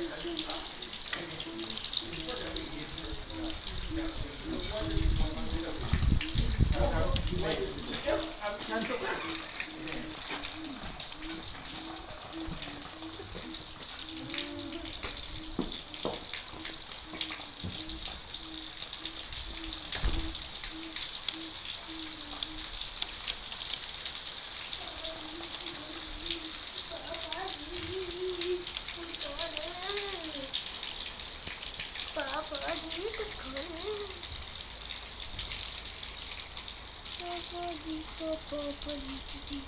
La gente, y nosotros también tenemos que. Папа, иди такой. Папа, иди,